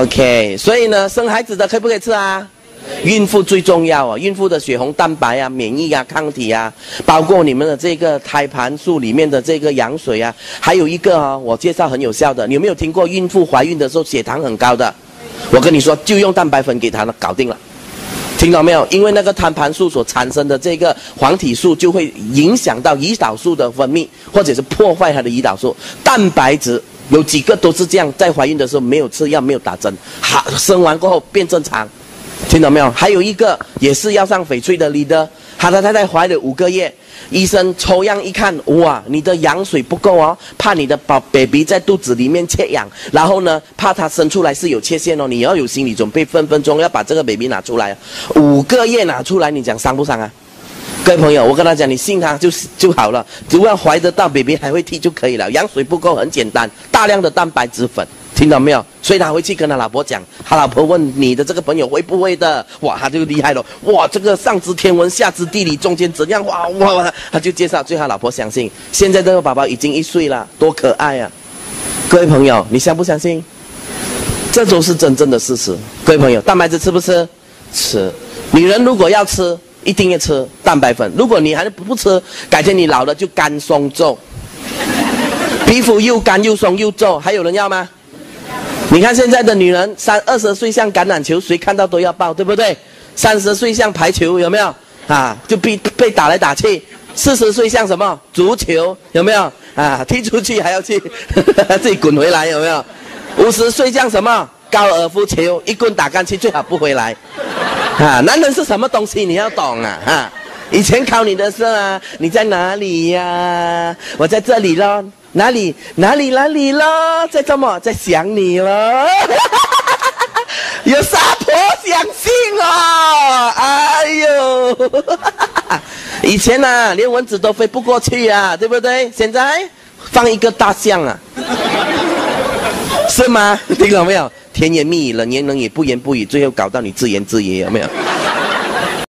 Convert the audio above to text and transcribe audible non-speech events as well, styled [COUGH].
OK，所以呢，生孩子的可以不可以吃啊？孕妇最重要啊，孕妇的血红蛋白啊、免疫啊、抗体啊，包括你们的这个胎盘素里面的这个羊水啊，还有一个啊，我介绍很有效的，你有没有听过孕妇怀孕的时候血糖很高的？我跟你说，就用蛋白粉给她，搞定了。听到没有？因为那个胎盘素所产生的这个黄体素就会影响到胰岛素的分泌，或者是破坏它的胰岛素。蛋白质有几个都是这样，在怀孕的时候没有吃药、没有打针，好生完过后变正常。听到没有？还有一个也是要上翡翠的李的，他的太太怀了五个月，医生抽样一看，哇，你的羊水不够哦，怕你的宝 baby 在肚子里面缺氧，然后呢，怕他生出来是有缺陷哦，你要有心理准备，分分钟要把这个 baby 拿出来，五个月拿出来，你讲伤不伤啊？各位朋友，我跟他讲，你信他就就好了，只要怀得到 baby 还会踢就可以了，羊水不够很简单，大量的蛋白质粉。听到没有？所以他回去跟他老婆讲，他老婆问你的这个朋友会不会的？哇，他就厉害了！哇，这个上知天文下知地理，中间怎样？哇哇哇！他就介绍，最后老婆相信。现在这个宝宝已经一岁了，多可爱啊！各位朋友，你相不相信？这都是真正的事实。各位朋友，蛋白质吃不吃？吃。女人如果要吃，一定要吃蛋白粉。如果你还是不吃，改天你老了就干松皱，皮肤又干又松又皱，还有人要吗？你看现在的女人，三二十岁像橄榄球，谁看到都要抱，对不对？三十岁像排球，有没有？啊，就被被打来打去。四十岁像什么？足球，有没有？啊，踢出去还要去 [LAUGHS] 自己滚回来，有没有？五十岁像什么？高尔夫球，一棍打干去，最好不回来。啊，男人是什么东西？你要懂啊！啊，以前考你的时候啊，你在哪里呀？我在这里咯。哪里哪里哪里咯？在这么在想你了？[LAUGHS] 有啥婆相信哦！哎呦，[LAUGHS] 以前呢，连蚊子都飞不过去啊，对不对？现在放一个大象啊，是吗？[LAUGHS] 听懂没有？甜言蜜语，冷言冷语，不言不语，最后搞到你自言自语，有没有？